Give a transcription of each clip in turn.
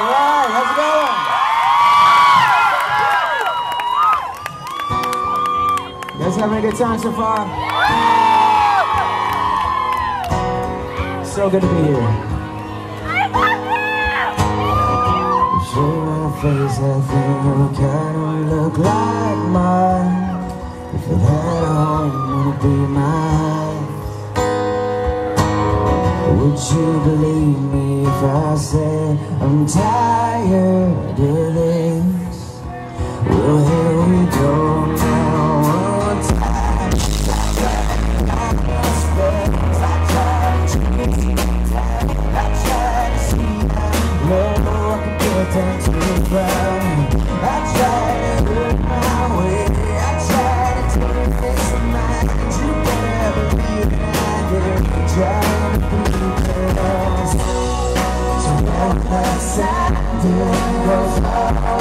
How's it going? Guys having a good time so far? So good to be here. I love you! Show my face, I think you kinda look like mine. If you're there, I'm gonna be mine. Would you believe me if I said I'm tired of this? Well, here we go Deus.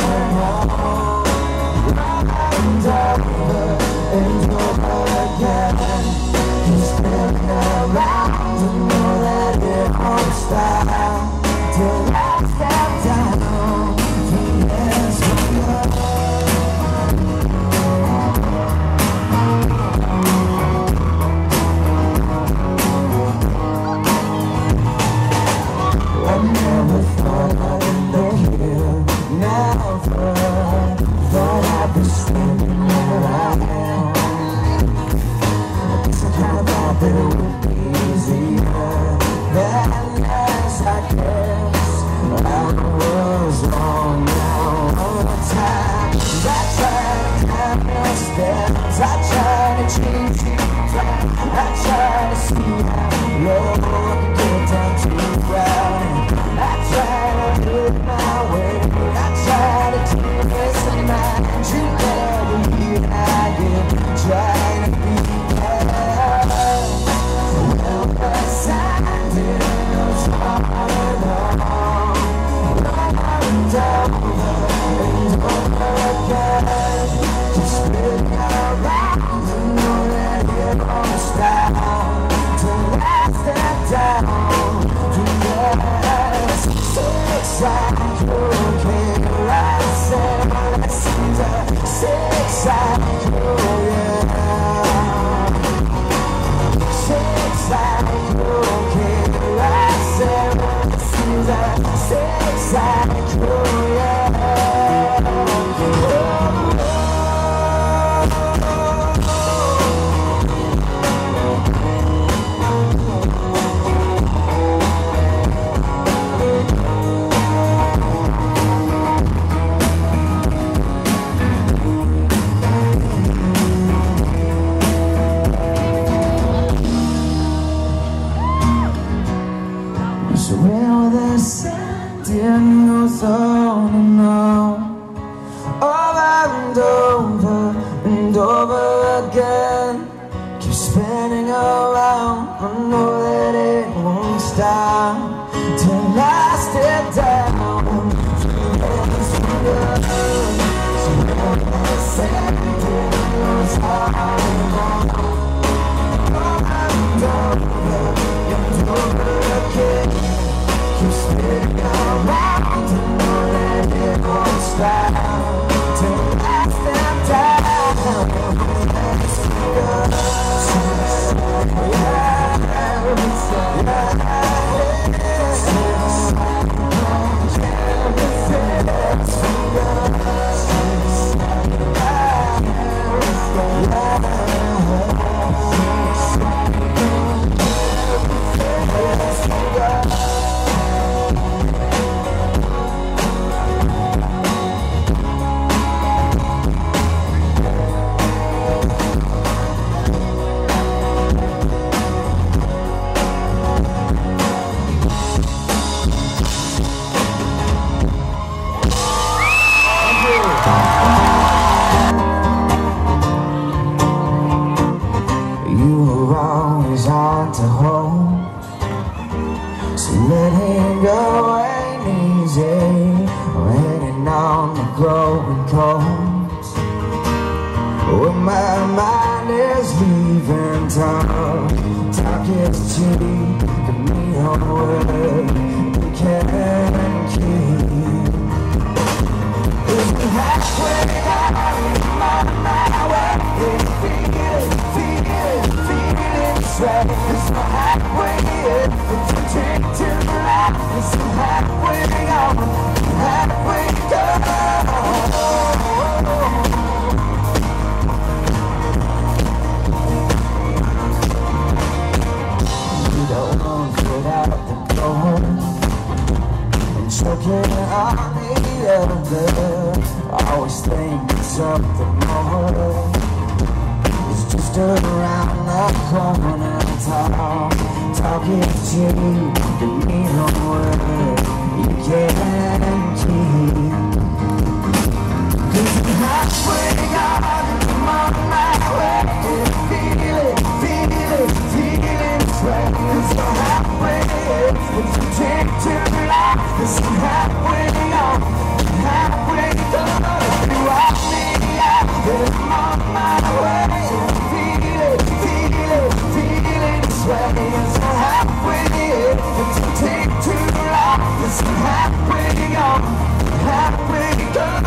stood around like someone else all Talking to you, to me a word you can't keep Cause I'm halfway gone, I'm on my way Feel it, feel it, feel it right Cause I'm halfway, if you can't turn light Cause I'm halfway on, halfway gone halfway halfway halfway halfway.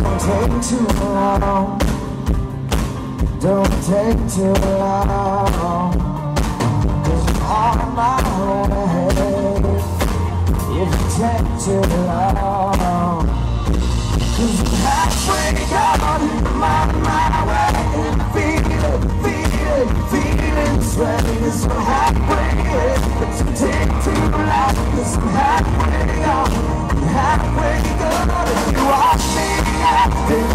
Don't take too long. Don't take too long. Cause you're on my way can't get Cause I'm halfway gone I'm on my way. And feeling, feeling, feeling I'm halfway in Cause I'm halfway gone I'm halfway gone you me,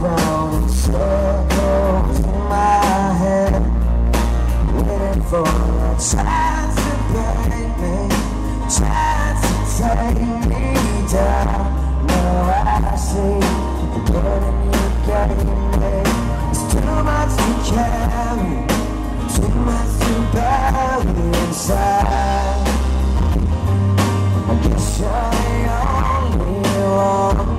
round circles in my head, waiting for a chance to break me, chance to take me down. Now I see the burden you gave me. It's too much to carry, too much to bury inside. I guess you're the only one.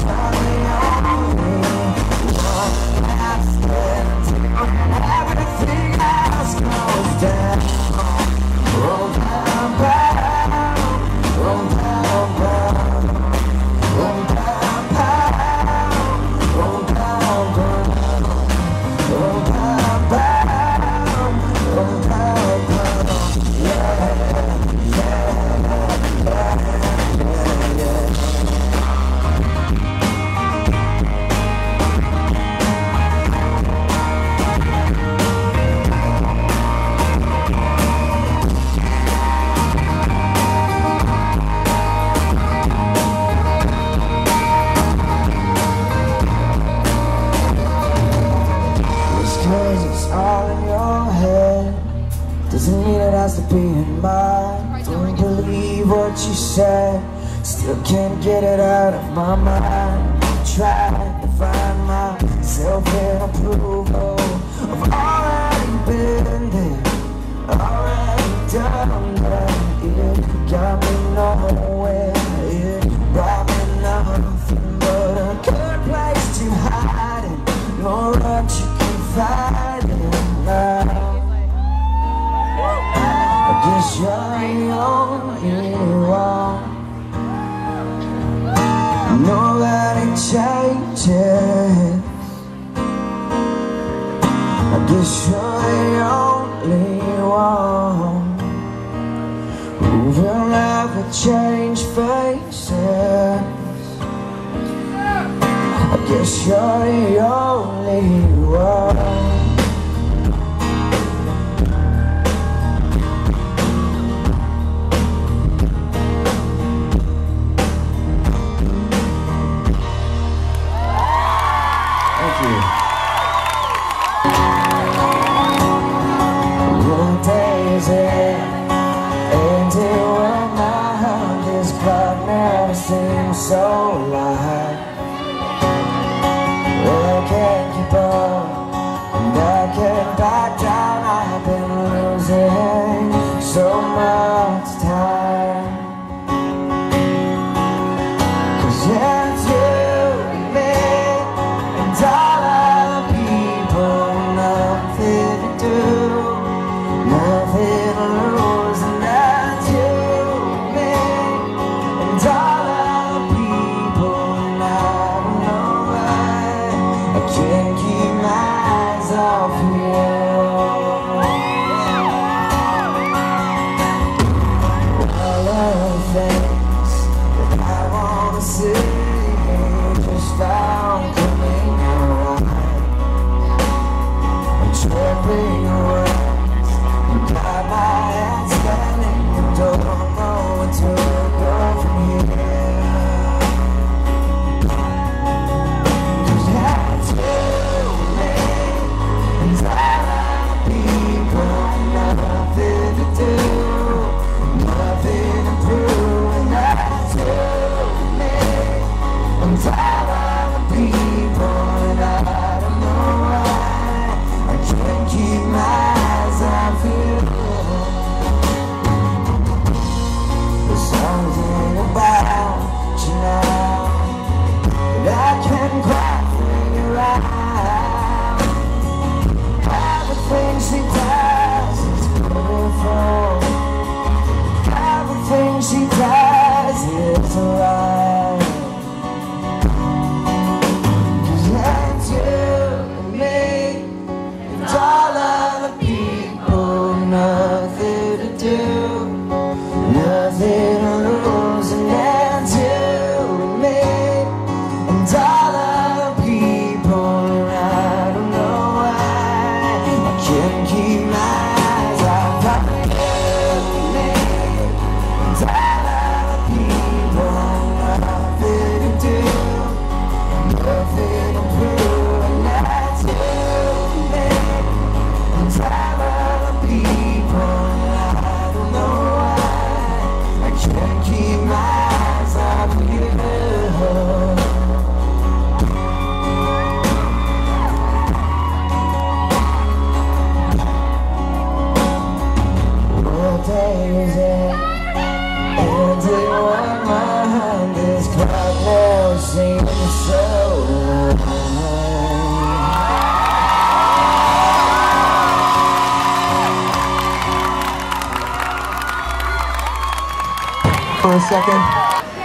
stars. sure you're around.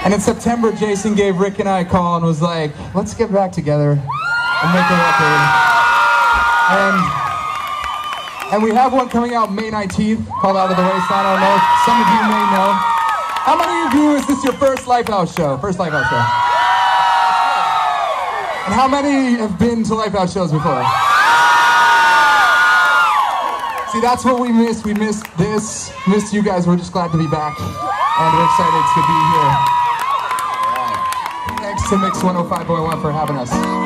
And in September, Jason gave Rick and I a call and was like, let's get back together and make a record. And, and we have one coming out May 19th called Out of the Race." I don't know. Some of you may know. How many of you is this your first Lifehouse show? First Lifehouse show. And how many have been to Lifehouse shows before? See, that's what we missed. We missed this, missed you guys. We're just glad to be back, and we're excited to be here to Mix 105.1 for having us.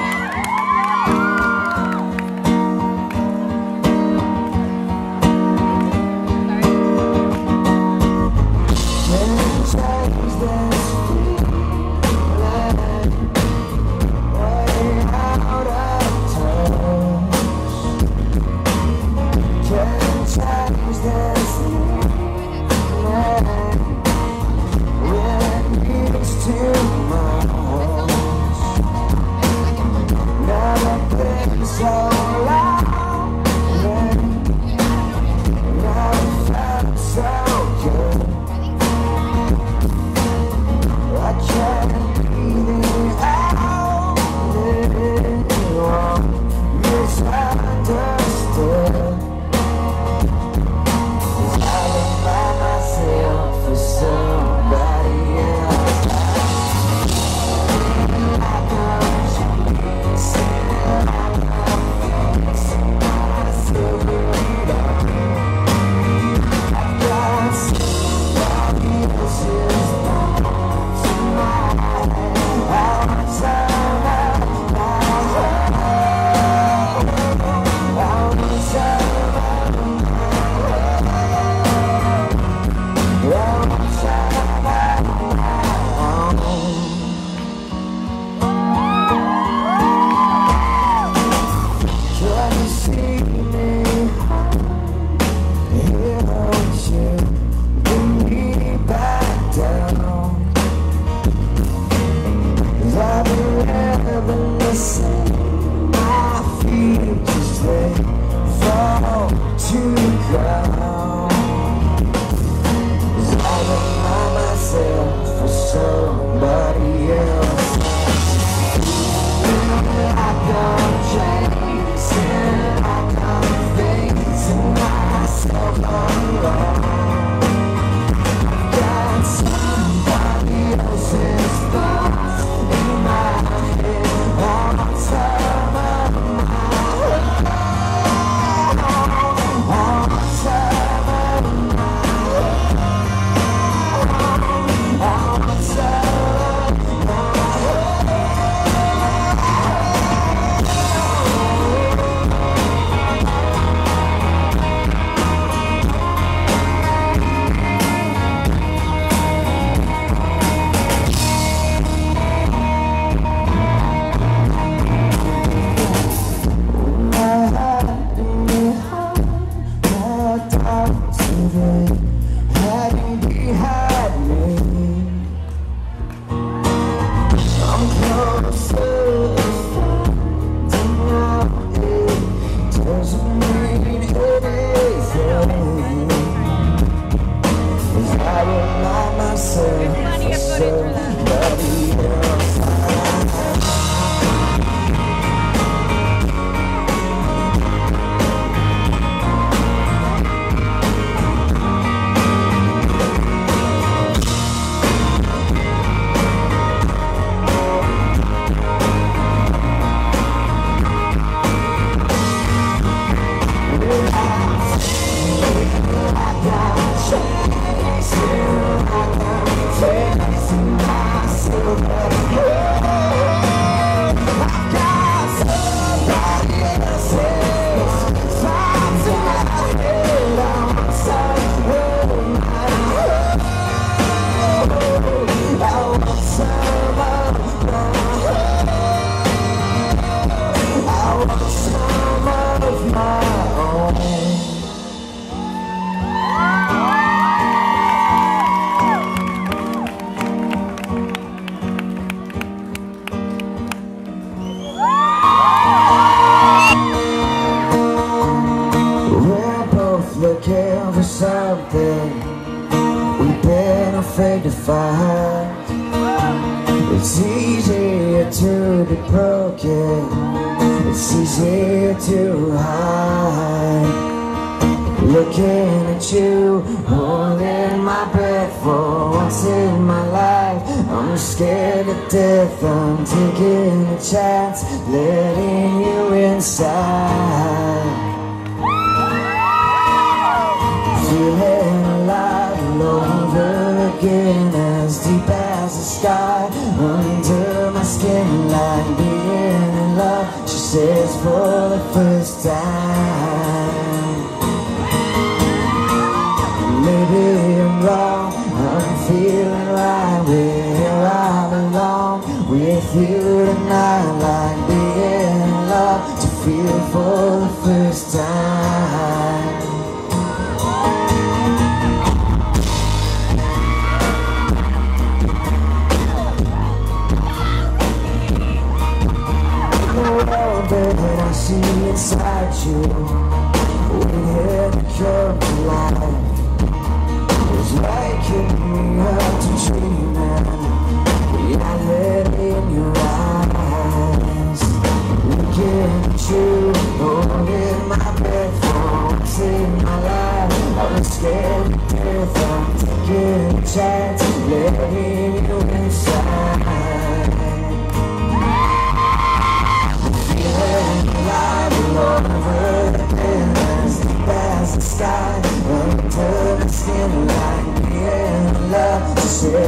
See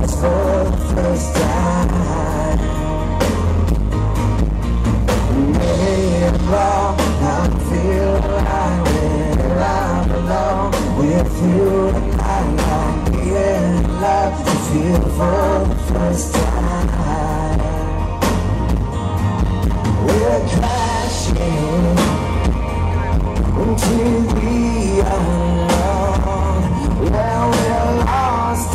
Says for the first time I'm I feel where I belong With you being in love To feel for the first time we're crashing into the unknown we're lost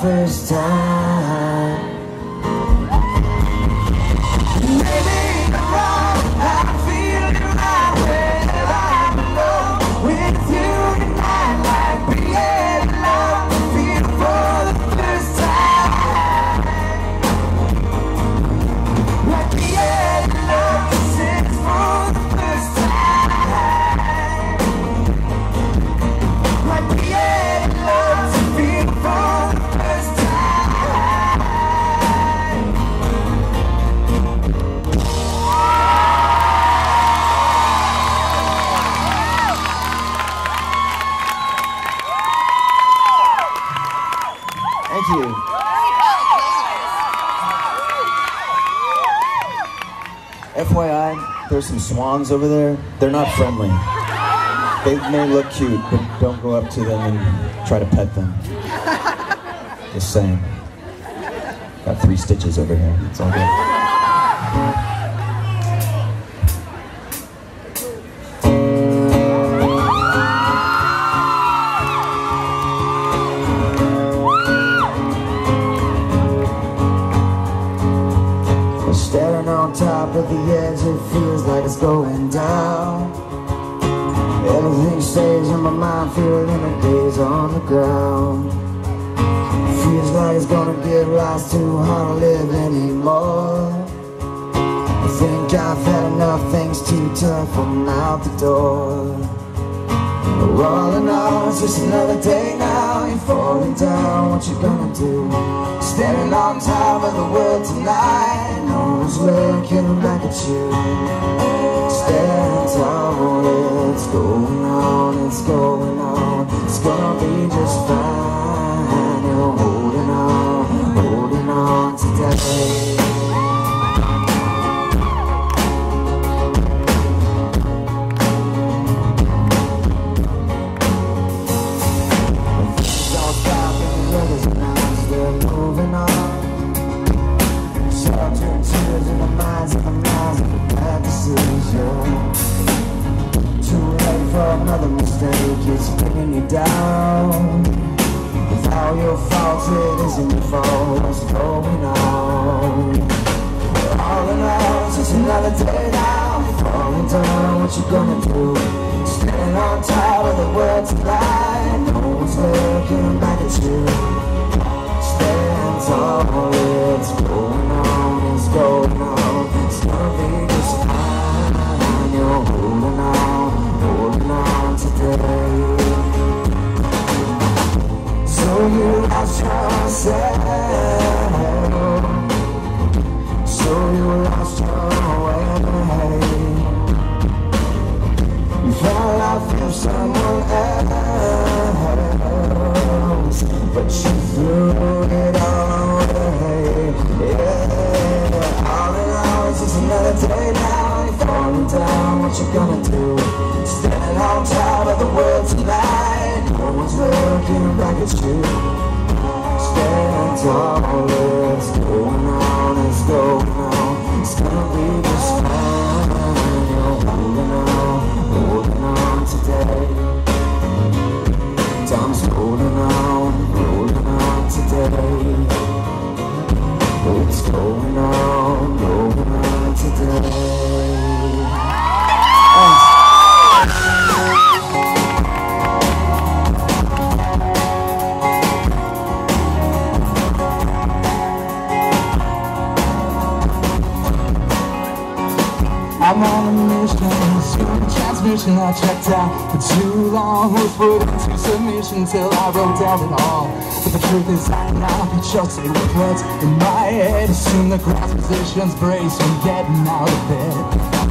first time They're not friendly. They may look cute, but don't go up to them and try to pet them. Just saying. Got three stitches over here. It's all good. The ground. Feels like it's gonna get lost, too hard to live anymore. I think I've had enough things too tough, I'm out the door. But all in all, it's just another day now. You're falling down, what you gonna do? Standing on top of the world tonight. No one's looking back at you. Stand tall, it's going on, it's going on. It's gonna be just fine. You're holding on, holding on today. For another mistake It's bringing you down With all your faults it isn't your fault What's going on all in all, it's just another day now. Falling down, what you gonna do? Standing on top of the world tonight. No one's looking back at you. Stand tall, it's going on, it's going on. It's gonna be just fine. You lost yourself. So you lost your way. You fell out for someone else, but you threw it all away. Yeah, all in all, it's just another day now. Down, what you gonna do? Standing on top of the world tonight. No one's looking back at you. Standing tall, it's going on it's going on. It's gonna be just fine. You're holding on, holding on today. Time's holding on, holding on today. What's going on, I checked out for too long Was put into submission till I wrote down it all But the truth is I cannot be trusted with what's in my head. Assume the cross positions brace when getting out of bed.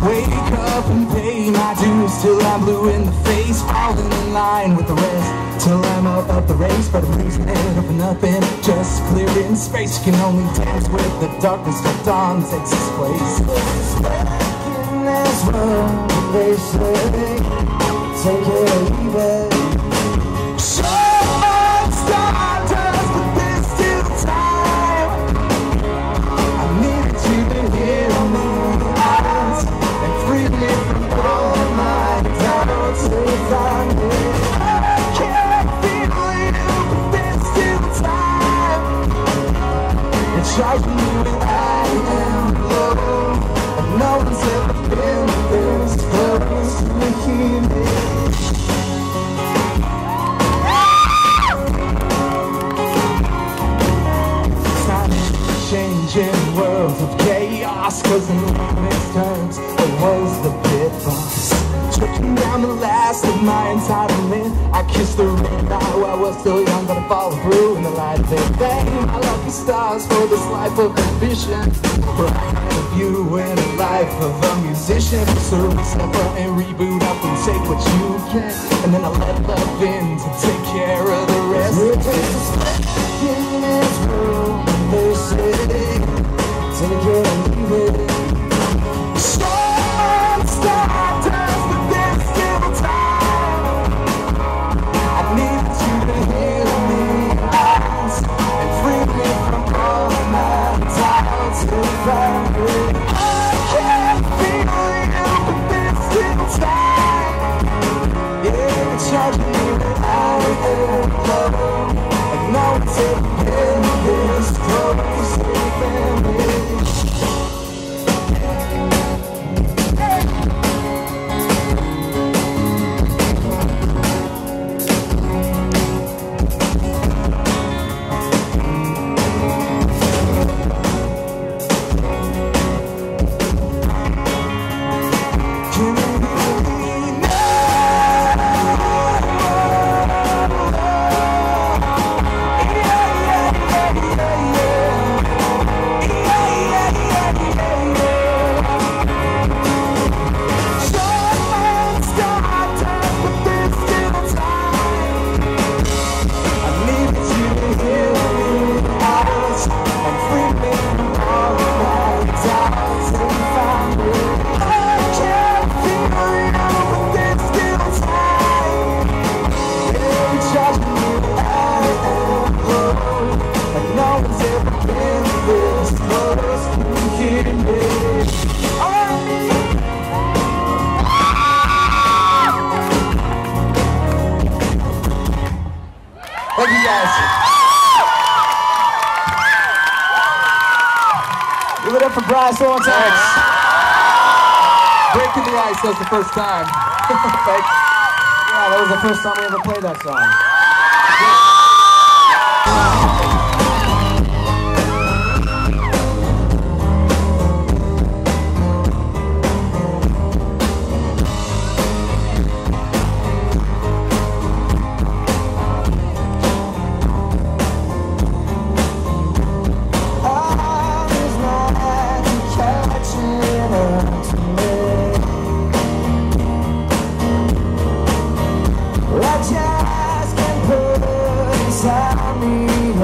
Wake up and pay my dues till I'm blue in the face. Falling in line with the rest till I'm out of the race. But I'm losing it nothing, just clearing space. You can only dance with the darkness till dawn takes its place This world, they say, take it or leave it. Chaos Cause in layman's terms it was the pit boss Stripping down the last of my entitlement I kissed the ring now I was still young but I followed through in the light of their fame My lucky stars for this life of ambition. Where I have you in a life of a musician. Serve suffer and reboot up and take what you can And then I let love in to take care of the rest first time. Yeah, that was the first time we ever played that song.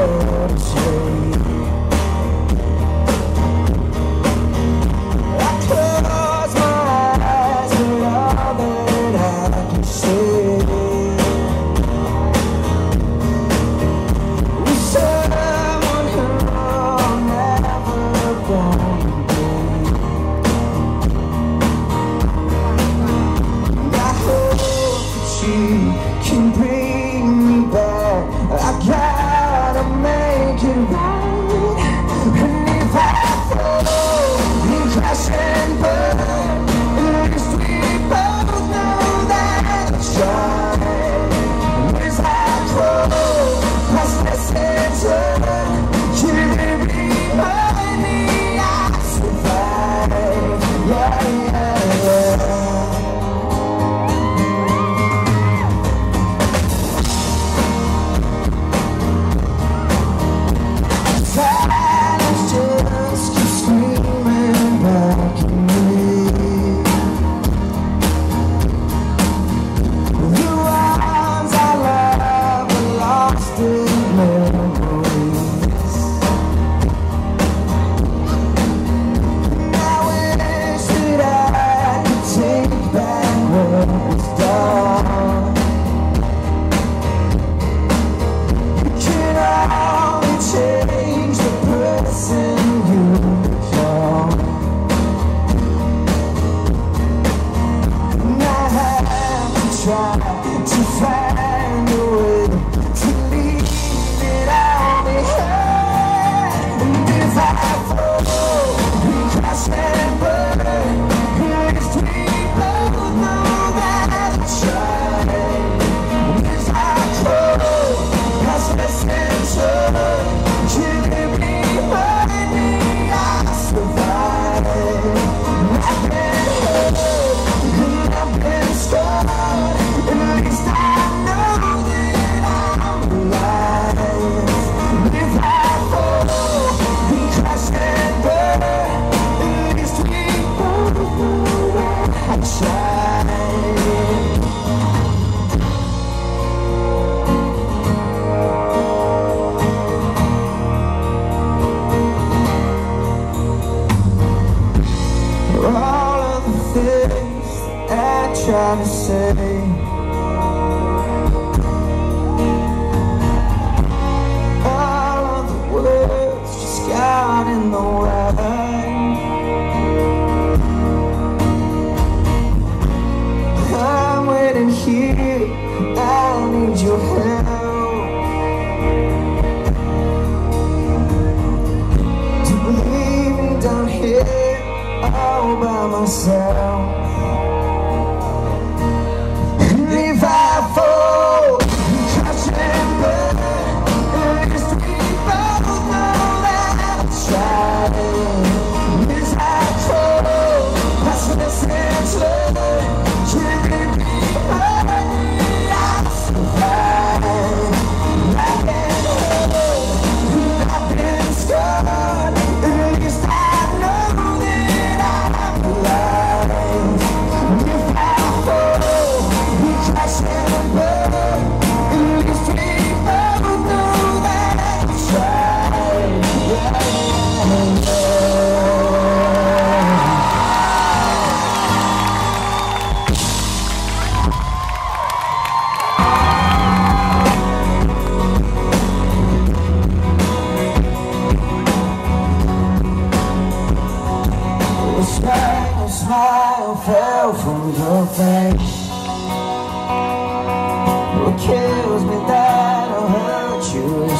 towards.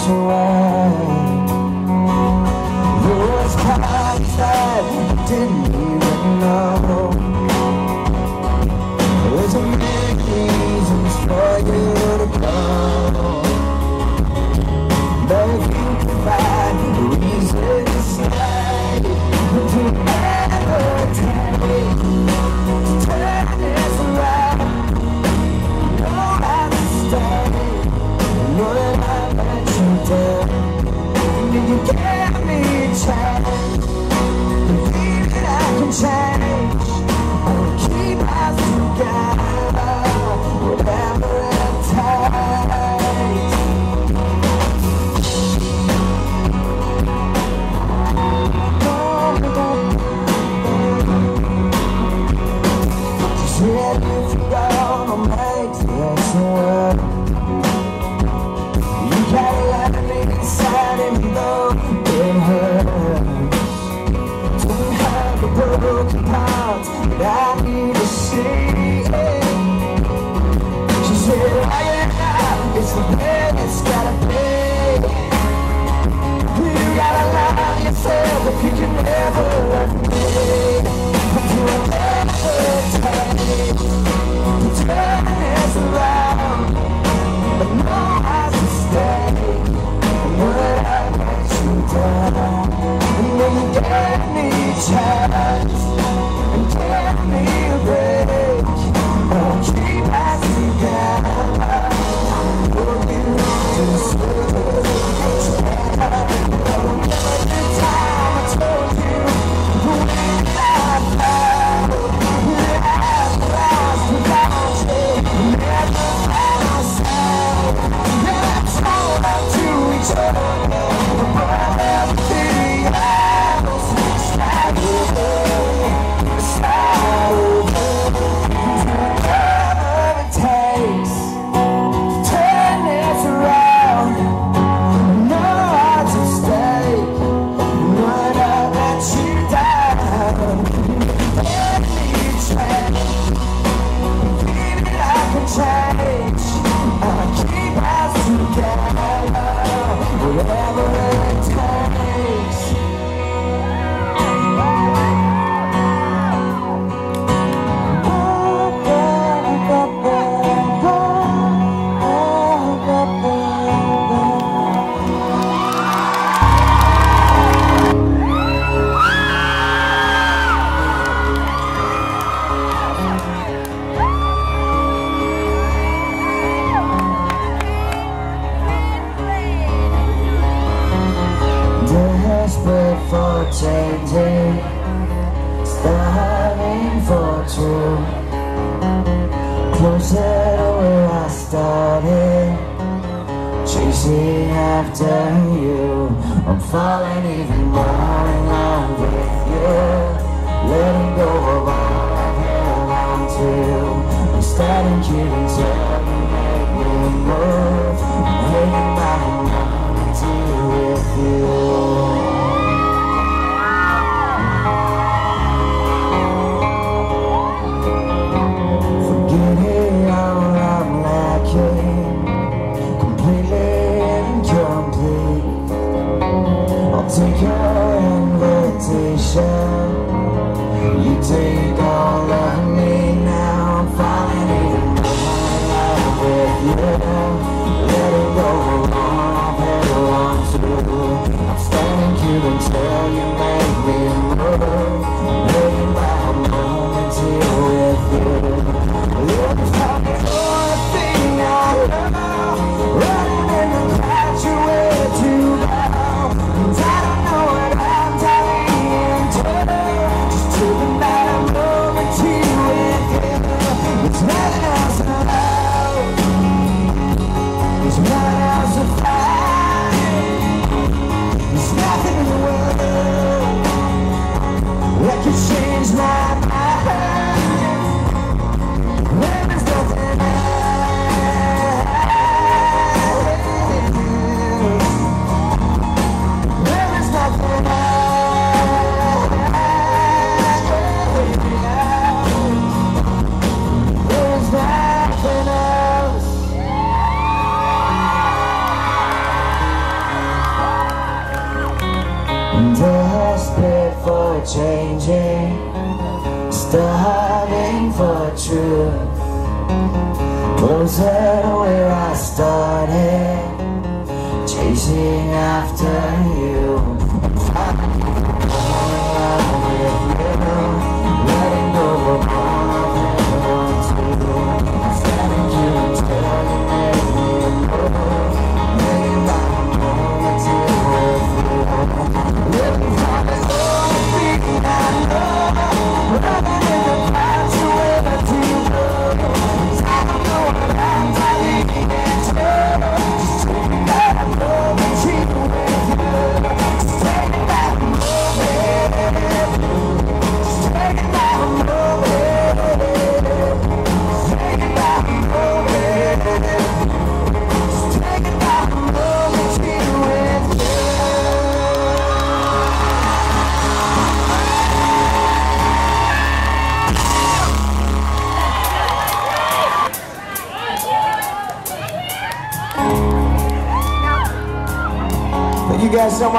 You is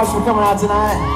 much for coming out tonight.